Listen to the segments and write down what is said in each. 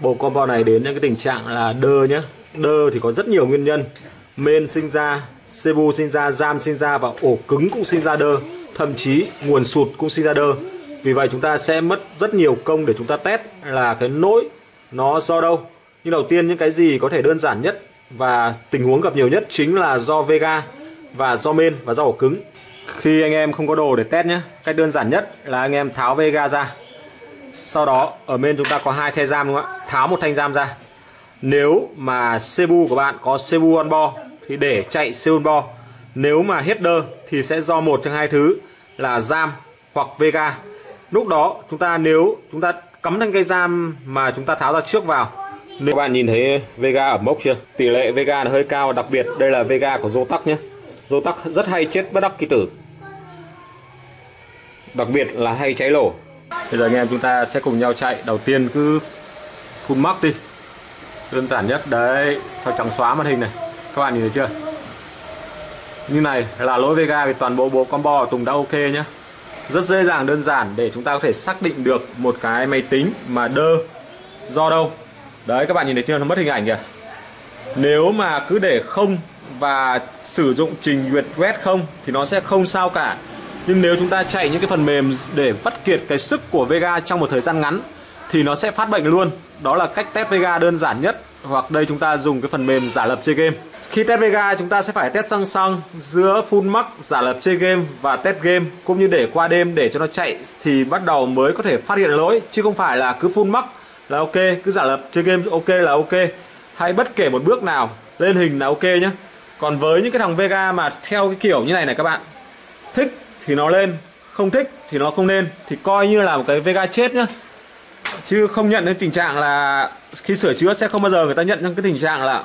bộ combo này đến những cái tình trạng là đơ nhá. Đơ thì có rất nhiều nguyên nhân. Men sinh ra, cebu sinh ra, giam sinh ra và ổ cứng cũng sinh ra đơ. Thậm chí nguồn sụt cũng sinh ra đơ. Vì vậy chúng ta sẽ mất rất nhiều công để chúng ta test là cái lỗi nó do đâu. Nhưng đầu tiên những cái gì có thể đơn giản nhất và tình huống gặp nhiều nhất chính là do Vega và do men và do ổ cứng. Khi anh em không có đồ để test nhé cách đơn giản nhất là anh em tháo Vega ra sau đó, ở bên chúng ta có hai thanh giam đúng không ạ? Tháo một thanh giam ra. Nếu mà Cebu của bạn có Cebu on bo thì để chạy Cebu on bo nếu mà header thì sẽ do một trong hai thứ là giam hoặc Vega. Lúc đó, chúng ta nếu chúng ta cắm thanh cây giam mà chúng ta tháo ra trước vào. Nếu các bạn nhìn thấy Vega ở mốc chưa? Tỷ lệ Vega là hơi cao, đặc biệt đây là Vega của Zotac nhé. Zotac rất hay chết bất đắc kỳ tử. Đặc biệt là hay cháy lổ bây giờ anh em chúng ta sẽ cùng nhau chạy. Đầu tiên cứ full mắc đi. Đơn giản nhất. Đấy, sao trắng xóa màn hình này? Các bạn nhìn thấy chưa? Như này là lỗi Vega vì toàn bộ bộ combo Tùng đã ok nhé rất dễ dàng, đơn giản. Để chúng ta có thể xác định được một cái máy tính mà đơ do đâu. Đấy, các bạn nhìn thấy chưa? Nó mất hình ảnh kìa. Nếu mà cứ để không và sử dụng trình duyệt web không thì nó sẽ không sao cả nhưng nếu chúng ta chạy những cái phần mềm để vắt kiệt cái sức của Vega trong một thời gian ngắn, thì nó sẽ phát bệnh luôn. Đó là cách test Vega đơn giản nhất, hoặc đây chúng ta dùng cái phần mềm giả lập chơi game. Khi test Vega, chúng ta sẽ phải test song song giữa full max giả lập chơi game và test game. Cũng như để qua đêm để cho nó chạy thì bắt đầu mới có thể phát hiện lỗi, chứ không phải là cứ full max là ok, cứ giả lập chơi game ok là ok. Hay bất kể một bước nào, lên hình là ok nhé. Còn với những cái thằng Vega mà theo cái kiểu như này này các bạn, thích thì nó lên, không thích thì nó không lên, thì coi như là một cái Vega chết nhá. Chứ không nhận đến tình trạng là khi sửa chữa sẽ không bao giờ người ta nhận trong cái tình trạng là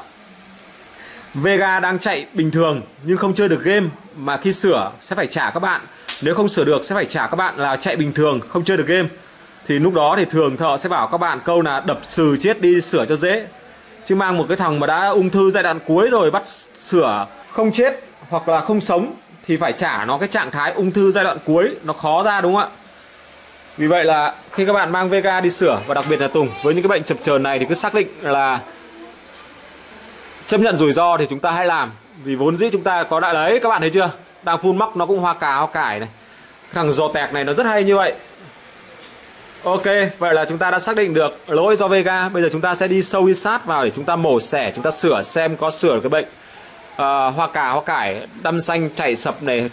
Vega đang chạy bình thường nhưng không chơi được game mà khi sửa sẽ phải trả các bạn. Nếu không sửa được sẽ phải trả các bạn là chạy bình thường, không chơi được game. Thì lúc đó thì thường thợ sẽ bảo các bạn câu là đập sừ chết đi, sửa cho dễ. Chứ mang một cái thằng mà đã ung thư giai đoạn cuối rồi bắt sửa không chết hoặc là không sống thì phải trả nó cái trạng thái ung thư giai đoạn cuối nó khó ra đúng không ạ? Vì vậy là khi các bạn mang Vega đi sửa và đặc biệt là Tùng với những cái bệnh chập chờn này thì cứ xác định là chấp nhận rủi ro thì chúng ta hãy làm. Vì vốn dĩ chúng ta có đại đấy các bạn thấy chưa? Đang phun mắc nó cũng hoa cá hoa cải này. Thằng giò tẹt này nó rất hay như vậy. Ok, vậy là chúng ta đã xác định được lỗi do Vega. Bây giờ chúng ta sẽ đi sâu đi sát vào để chúng ta mổ xẻ, chúng ta sửa xem có sửa được cái bệnh uh, hoa cà hoa cải, đâm xanh chảy sập này,